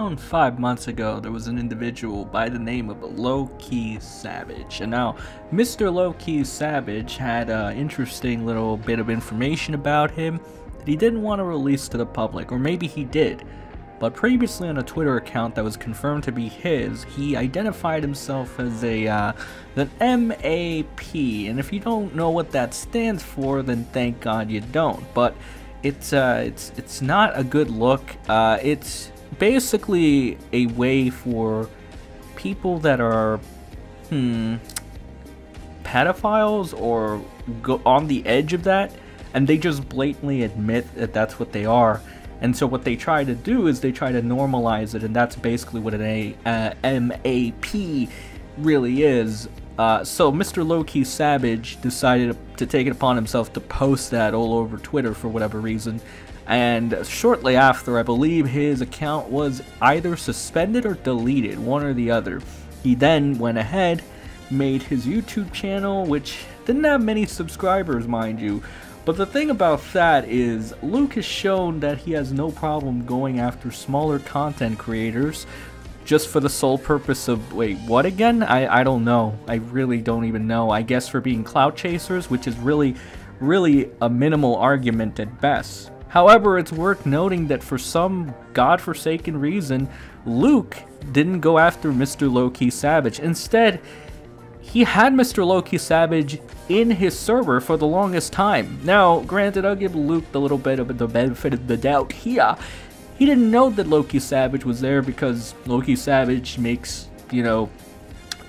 around five months ago, there was an individual by the name of Low-Key Savage. And now, Mr. Low-Key Savage had an interesting little bit of information about him that he didn't want to release to the public, or maybe he did. But previously on a Twitter account that was confirmed to be his, he identified himself as a uh, MAP. And if you don't know what that stands for, then thank God you don't. But it's uh, it's it's not a good look. Uh, it's basically a way for people that are hmm pedophiles or go on the edge of that, and they just blatantly admit that that's what they are. And so what they try to do is they try to normalize it, and that's basically what an A, uh, MAP really is. Uh, so Mr. Low-Key Savage decided to take it upon himself to post that all over Twitter for whatever reason. And shortly after, I believe his account was either suspended or deleted, one or the other. He then went ahead, made his YouTube channel, which didn't have many subscribers, mind you, but the thing about that is, Luke has shown that he has no problem going after smaller content creators just for the sole purpose of, wait, what again? I, I don't know. I really don't even know. I guess for being clout chasers, which is really, really a minimal argument at best. However, it's worth noting that for some godforsaken reason, Luke didn't go after Mr. Low-Key Savage. Instead, he had Mr. Low-Key Savage in his server for the longest time. Now, granted, I'll give Luke the little bit of the benefit of the doubt here. He didn't know that Low-Key Savage was there because Low-Key Savage makes, you know,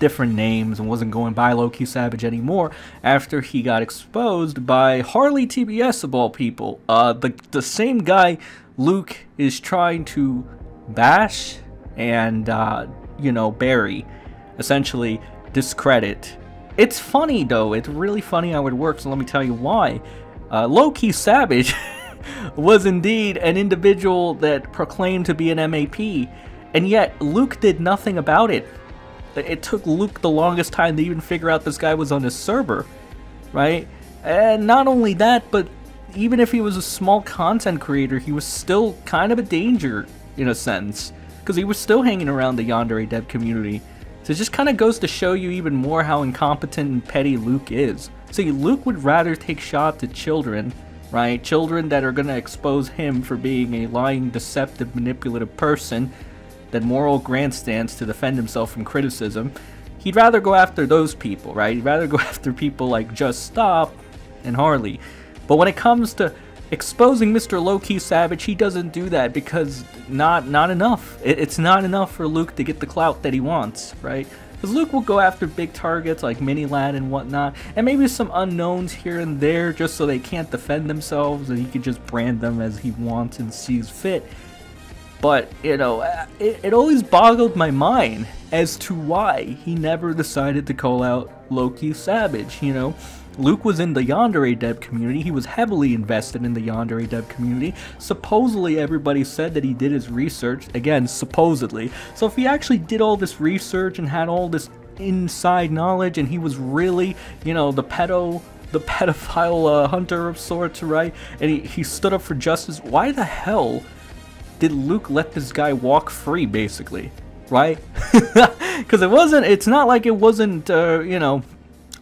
different names and wasn't going by Low-Key Savage anymore after he got exposed by Harley TBS of all people. Uh, the, the same guy Luke is trying to bash and, uh, you know, bury. Essentially, discredit. It's funny though, it's really funny how it works, and let me tell you why. Uh, Low-Key Savage was indeed an individual that proclaimed to be an MAP, and yet Luke did nothing about it. It took Luke the longest time to even figure out this guy was on his server, right? And not only that, but even if he was a small content creator, he was still kind of a danger in a sense, because he was still hanging around the Yandere dev community. So it just kind of goes to show you even more how incompetent and petty Luke is. See, Luke would rather take shots at children, right? Children that are going to expose him for being a lying, deceptive, manipulative person than moral grandstands to defend himself from criticism. He'd rather go after those people, right? He'd rather go after people like Just Stop and Harley. But when it comes to exposing Mr. Low-Key Savage, he doesn't do that because not not enough. It, it's not enough for Luke to get the clout that he wants, right? Because Luke will go after big targets like MiniLadd and whatnot, and maybe some unknowns here and there just so they can't defend themselves and he can just brand them as he wants and sees fit. But, you know, it, it always boggled my mind as to why he never decided to call out Low-Key Savage, you know? Luke was in the Yandere dev community. He was heavily invested in the Yandere dev community. Supposedly, everybody said that he did his research. Again, supposedly. So if he actually did all this research and had all this inside knowledge and he was really, you know, the pedo the pedophile uh, hunter of sorts, right? And he, he stood up for justice. Why the hell did Luke let this guy walk free, basically? Right? Because it wasn't, it's not like it wasn't, uh, you know,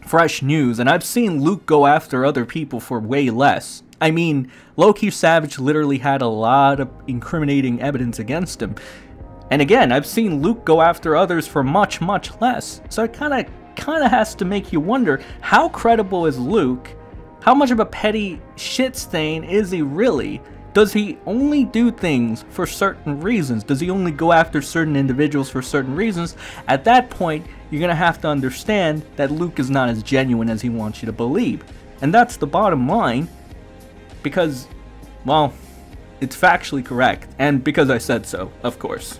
fresh news, and I've seen Luke go after other people for way less. I mean, Low-Key Savage literally had a lot of incriminating evidence against him. And again, I've seen Luke go after others for much, much less. So it kind of kind of has to make you wonder, how credible is Luke? How much of a petty shit stain is he really? Does he only do things for certain reasons? Does he only go after certain individuals for certain reasons? At that point, you're going to have to understand that Luke is not as genuine as he wants you to believe. And that's the bottom line because, well, it's factually correct. And because I said so, of course.